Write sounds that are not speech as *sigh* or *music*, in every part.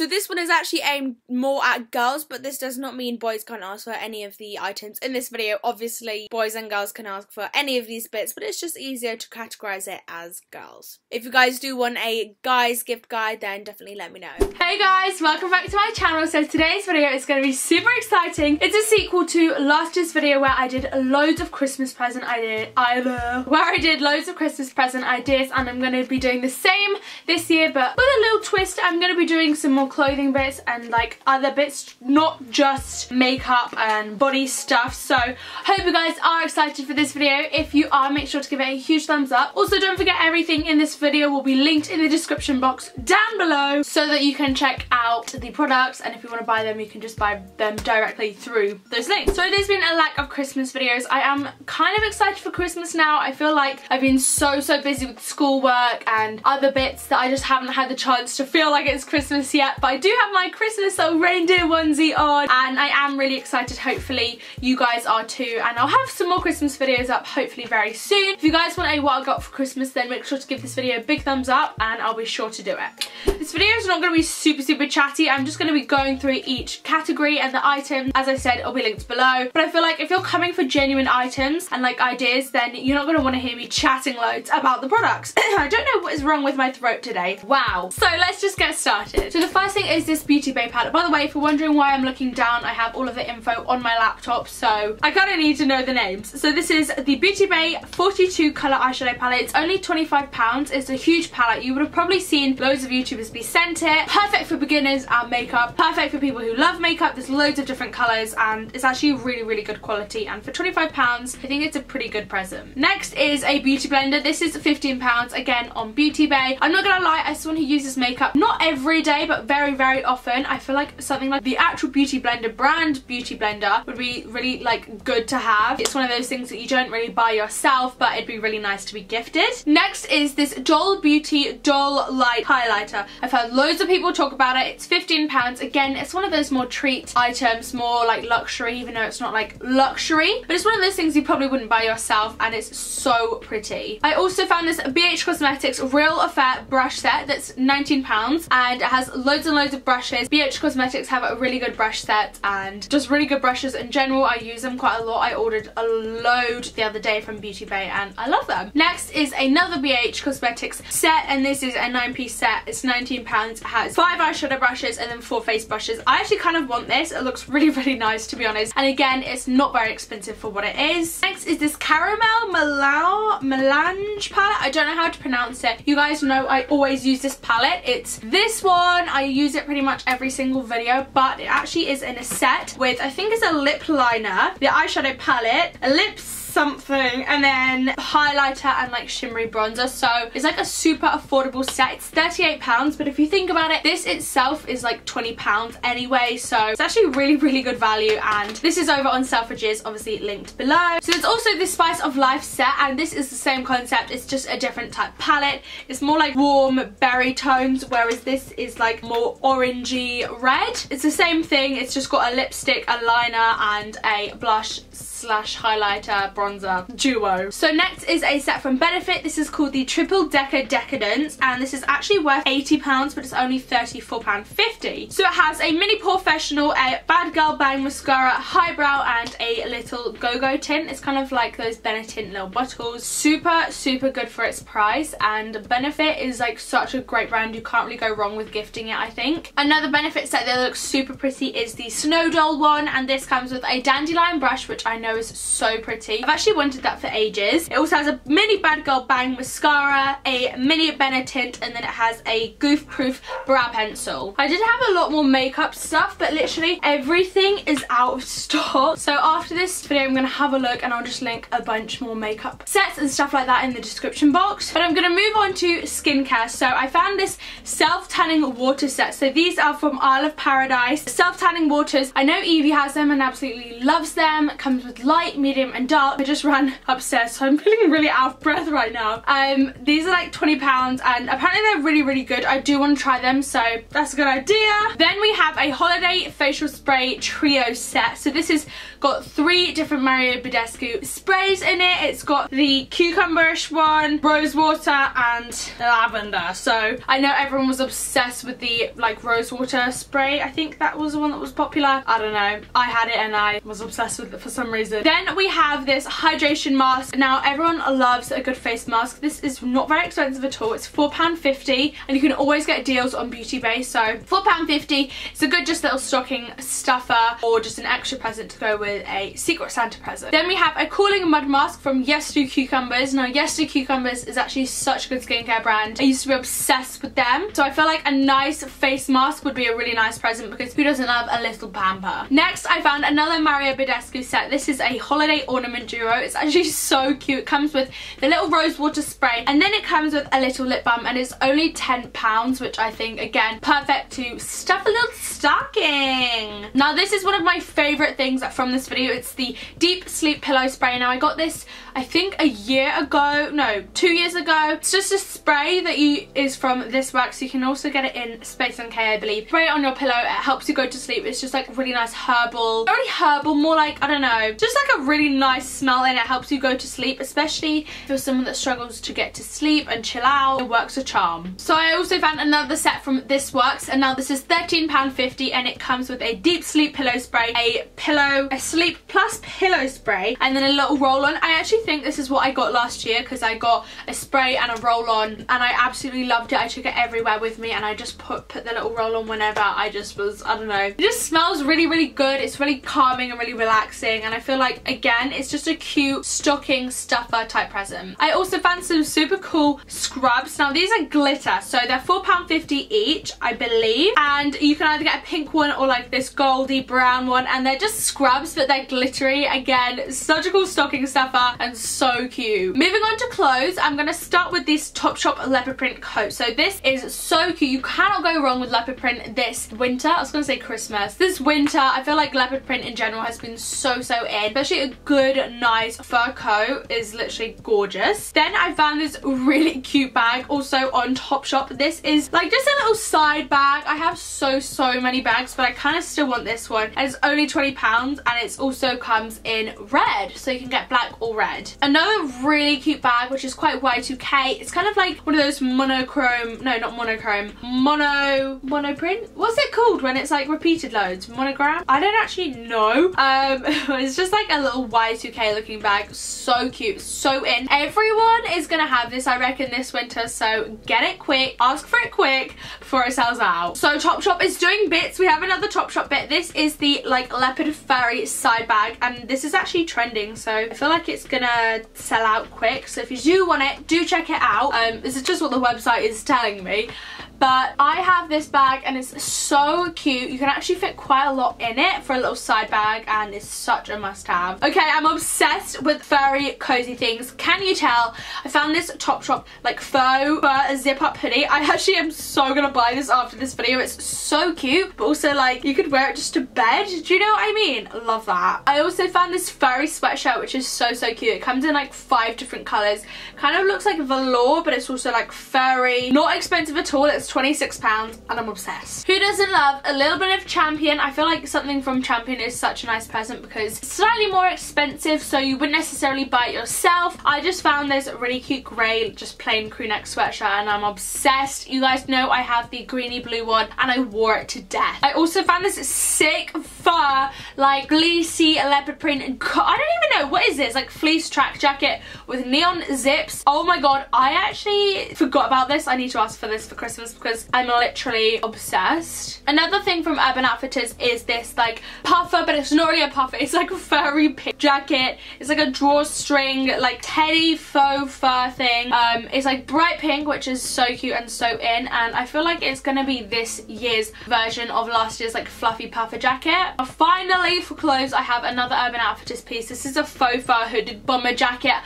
So this one is actually aimed more at girls, but this does not mean boys can't ask for any of the items in this video. Obviously, boys and girls can ask for any of these bits, but it's just easier to categorize it as girls. If you guys do want a guys gift guide, then definitely let me know. Hey guys, welcome back to my channel. So today's video is going to be super exciting. It's a sequel to last year's video where I did loads of Christmas present idea, I where I did loads of Christmas present ideas, and I'm going to be doing the same this year, but with a little twist. I'm going to be doing some more clothing bits and like other bits, not just makeup and body stuff. So hope you guys are excited for this video. If you are, make sure to give it a huge thumbs up. Also, don't forget everything in this video will be linked in the description box down below so that you can check out the products and if you want to buy them, you can just buy them directly through those links. So there's been a lack of Christmas videos. I am kind of excited for Christmas now. I feel like I've been so, so busy with schoolwork and other bits that I just haven't had the chance to feel like it's Christmas yet but I do have my Christmas little reindeer onesie on and I am really excited. Hopefully you guys are too and I'll have some more Christmas videos up hopefully very soon. If you guys want a what I got for Christmas then make sure to give this video a big thumbs up and I'll be sure to do it. This video is not going to be super super chatty. I'm just going to be going through each category and the items. As I said it'll be linked below but I feel like if you're coming for genuine items and like ideas then you're not going to want to hear me chatting loads about the products. *clears throat* I don't know what is wrong with my throat today. Wow. So let's just get started. So the first thing is this Beauty Bay palette. By the way, if you're wondering why I'm looking down, I have all of the info on my laptop, so I kind of need to know the names. So this is the Beauty Bay 42 colour eyeshadow palette. It's only £25. It's a huge palette. You would have probably seen loads of YouTubers be sent it. Perfect for beginners and makeup. Perfect for people who love makeup. There's loads of different colours and it's actually really, really good quality. And for £25, I think it's a pretty good present. Next is a beauty blender. This is £15 again on Beauty Bay. I'm not gonna lie, as someone who uses makeup not every day, but very, very often, I feel like something like the actual Beauty Blender brand Beauty Blender would be really like good to have. It's one of those things that you don't really buy yourself, but it'd be really nice to be gifted. Next is this Doll Beauty Doll Light Highlighter. I've heard loads of people talk about it. It's £15. Again, it's one of those more treat items, more like luxury, even though it's not like luxury. But it's one of those things you probably wouldn't buy yourself, and it's so pretty. I also found this BH Cosmetics Royal Affair brush set that's £19, and it has loads and loads of brushes. BH Cosmetics have a really good brush set and just really good brushes in general. I use them quite a lot. I ordered a load the other day from Beauty Bay and I love them. Next is another BH Cosmetics set and this is a 9 piece set. It's £19. It has 5 eyeshadow brushes and then 4 face brushes. I actually kind of want this. It looks really *laughs* really nice to be honest and again it's not very expensive for what it is. Next is this Caramel Melau Melange palette. I don't know how to pronounce it. You guys know I always use this palette. It's this one. I use it pretty much every single video but it actually is in a set with I think it's a lip liner, the eyeshadow palette, a lips something and then highlighter and like shimmery bronzer. So it's like a super affordable set. It's 38 pounds but if you think about it this itself is like 20 pounds anyway. So it's actually really really good value. And this is over on Selfridges obviously linked below. So there's also this Spice of Life set and this is the same concept. It's just a different type palette. It's more like warm berry tones whereas this is like more orangey red. It's the same thing. It's just got a lipstick a liner and a blush slash highlighter bronzer duo. So next is a set from Benefit. This is called the Triple Decker Decadence and this is actually worth £80 but it's only £34.50. So it has a mini POREfessional, a Bad Girl Bang mascara, highbrow and a little go-go tint. It's kind of like those Benetint little bottles. Super, super good for its price and Benefit is like such a great brand. You can't really go wrong with gifting it, I think. Another Benefit set that looks super pretty is the Snow Doll one and this comes with a dandelion brush which I know is so pretty. I've actually wanted that for ages. It also has a mini Bad Girl Bang mascara, a mini Benetint, and then it has a Goof Proof brow pencil. I did have a lot more makeup stuff, but literally everything is out of *laughs* stock. So after this video, I'm going to have a look and I'll just link a bunch more makeup sets and stuff like that in the description box. But I'm going to move on to skincare. So I found this self-tanning water set. So these are from Isle of Paradise. Self-tanning waters. I know Evie has them and absolutely loves them. It comes with light, medium and dark. I just ran upstairs so I'm feeling really out of breath right now. Um, these are like 20 pounds and apparently they're really really good. I do want to try them so that's a good idea. Then we have a holiday facial spray trio set. So this has got three different Mario Badescu sprays in it. It's got the cucumberish one, rose water and lavender. So I know everyone was obsessed with the like rose water spray. I think that was the one that was popular. I don't know. I had it and I was obsessed with it for some reason. Then we have this hydration mask. Now everyone loves a good face mask. This is not very expensive at all. It's £4.50 and you can always get deals on Beauty Bay. So £4.50. It's a good just little stocking stuffer or just an extra present to go with a Secret Santa present. Then we have a cooling mud mask from Yes To Cucumbers. Now Yes To Cucumbers is actually such a good skincare brand. I used to be obsessed with them. So I feel like a nice face mask would be a really nice present because who doesn't love a little pamper? Next I found another Mario Badescu set. This is a holiday ornament duo. It's actually *laughs* so cute. It comes with the little rose water spray and then it comes with a little lip balm and it's only £10 which I think again perfect to stuff a little stocking. Now this is one of my favourite things from this video. It's the Deep Sleep Pillow Spray. Now I got this I think a year ago, no, two years ago. It's just a spray that you is from This Works. You can also get it in Space NK, I believe. Spray it on your pillow. It helps you go to sleep. It's just like really nice herbal. Not really herbal, more like, I don't know, just like a really nice smell and it helps you go to sleep, especially if you're someone that struggles to get to sleep and chill out. It works a charm. So I also found another set from This Works and now this is £13.50 and it comes with a deep sleep pillow spray, a pillow, a sleep plus pillow spray and then a little roll on. I actually think this is what I got last year because I got a spray and a roll on and I absolutely loved it. I took it everywhere with me and I just put, put the little roll on whenever I just was, I don't know. It just smells really, really good. It's really calming and really relaxing and I feel like, again, it's just a cute stocking stuffer type present. I also found some super cool scrubs. Now, these are glitter, so they're £4.50 each, I believe. And you can either get a pink one or like this goldy brown one and they're just scrubs, but they're glittery. Again, such a cool stocking stuffer and so cute. Moving on to clothes, I'm going to start with this Topshop leopard print coat. So this is so cute. You cannot go wrong with leopard print this winter. I was going to say Christmas. This winter, I feel like leopard print in general has been so, so in. Especially a good, nice fur coat is literally gorgeous. Then I found this really *laughs* cute bag also on Topshop. This is like just a little side bag. I have so, so many bags, but I kind of still want this one. And it's only £20 and it also comes in red. So you can get black or red. Another really cute bag, which is quite Y2K. It's kind of like one of those monochrome, no, not monochrome, mono, monoprint? What's it called when it's like repeated loads? Monogram? I don't actually know. Um, *laughs* it's just like a little Y2K looking bag. So cute, so in. Everyone is gonna have this, I reckon, this winter, so get it quick. Ask for it quick before it sells out. So Topshop is doing bits. We have another Topshop bit. This is the like leopard furry side bag, and this is actually trending, so I feel like it's gonna sell out quick. So if you do want it, do check it out. Um, this is just what the website is telling me. But I have this bag and it's so cute. You can actually fit quite a lot in it for a little side bag and it's such a must have. Okay, I'm obsessed with furry cozy things. Can you tell? I found this Topshop like faux fur zip up hoodie. I actually am so gonna buy this after this video. It's so cute, but also like you could wear it just to bed. Do you know what I mean? Love that. I also found this furry sweatshirt which is so, so cute. It comes in like five different colors. Kind of looks like velour, but it's also like furry. Not expensive at all. It's £26 and I'm obsessed. Who doesn't love a little bit of Champion? I feel like something from Champion is such a nice present because it's slightly more expensive so you wouldn't necessarily buy it yourself. I just found this really cute grey just plain crew neck sweatshirt and I'm obsessed. You guys know I have the greeny blue one and I wore it to death. I also found this sick fur like fleecy leopard print I don't even know what is this like fleece track jacket with neon zips. Oh my god I actually forgot about this. I need to ask for this for Christmas because I'm literally obsessed. Another thing from Urban Outfitters is this like puffer, but it's not really a puffer. It's like a furry jacket. It's like a drawstring, like teddy faux fur thing. Um, it's like bright pink, which is so cute and so in. And I feel like it's gonna be this year's version of last year's like fluffy puffer jacket. Finally, for clothes, I have another Urban Outfitters piece. This is a faux fur hooded bomber jacket.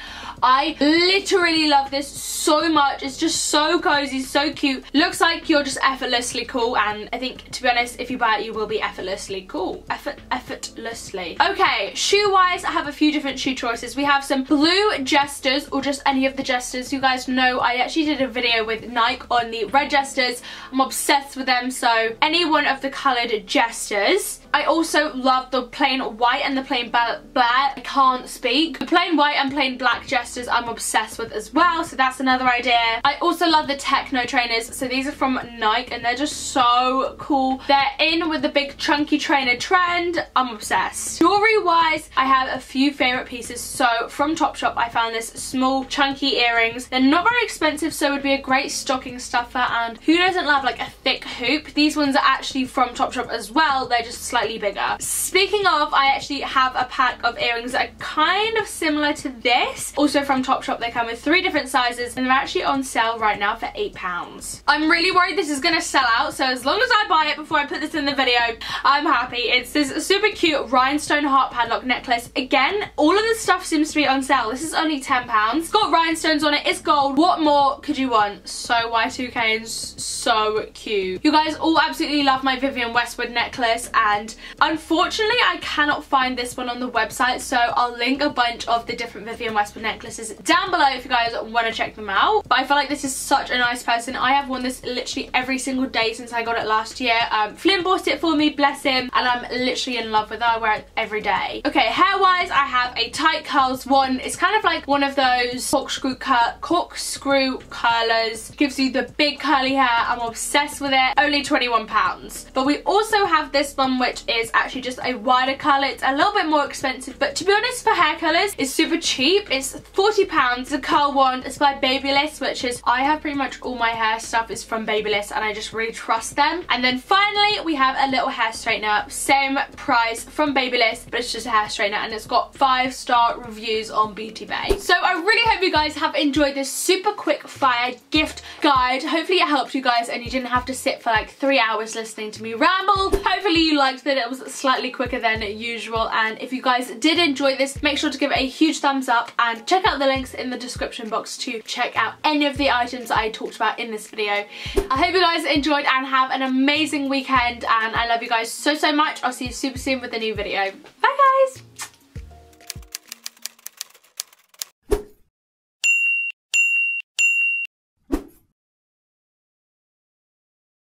I literally love this so much. It's just so cozy, so cute. Looks like you're just effortlessly cool and I think to be honest if you buy it you will be effortlessly cool. Effort, effortlessly. Okay, shoe wise I have a few different shoe choices. We have some blue Jesters or just any of the Jesters. You guys know I actually did a video with Nike on the red Jesters. I'm obsessed with them so any one of the coloured Jesters I also love the plain white and the plain black. I can't speak. The plain white and plain black Jesters I'm obsessed with as well, so that's another idea. I also love the Tekno trainers. So these are from Nike and they're just so cool. They're in with the big chunky trainer trend. I'm obsessed. Jewelry wise, I have a few favorite pieces. So from Topshop, I found this small chunky earrings. They're not very expensive, so it would be a great stocking stuffer. And who doesn't love like a thick hoop? These ones are actually from Topshop as well. They're just slightly slightly bigger. Speaking of, I actually have a pack of earrings that are kind of similar to this. Also from Topshop, they come with three different sizes and they're actually on sale right now for £8. I'm really worried this is going to sell out, so as long as I buy it before I put this in the video, I'm happy. It's this super cute rhinestone heart padlock necklace. Again, all of the stuff seems to be on sale. This is only £10. It's got rhinestones on it. It's gold. What more could you want? So Y2K and so cute. You guys all absolutely love my Vivienne Westwood necklace and Unfortunately, I cannot find this one on the website, so I'll link a bunch of the different Vivienne Westwood necklaces down below if you guys want to check them out. But I feel like this is such a nice person. I have worn this literally every single day since I got it last year. Um, Flynn bought it for me, bless him, and I'm literally in love with it. I wear it every day. Okay, hair-wise, I have a tight curls one. It's kind of like one of those corkscrew, cur corkscrew curlers. Gives you the big curly hair. I'm obsessed with it. Only £21. But we also have this one, which is actually just a wider colour. It's a little bit more expensive, but to be honest, for hair colours, it's super cheap. It's £40. The curl wand is by Babyliss, which is, I have pretty much all my hair stuff is from Babyliss, and I just really trust them. And then finally, we have a little hair straightener. Same price from Babyliss, but it's just a hair straightener, and it's got five star reviews on Beauty Bay. So I really hope you guys have enjoyed this super quick fire gift guide. Hopefully it helped you guys, and you didn't have to sit for like three hours listening to me ramble. Hopefully you liked it. It was slightly quicker than usual and if you guys did enjoy this make sure to give it a huge thumbs up and check out the links in the description box to check out any of the items I talked about in this video. I hope you guys enjoyed and have an amazing weekend and I love you guys so so much. I'll see you super soon with a new video. Bye guys!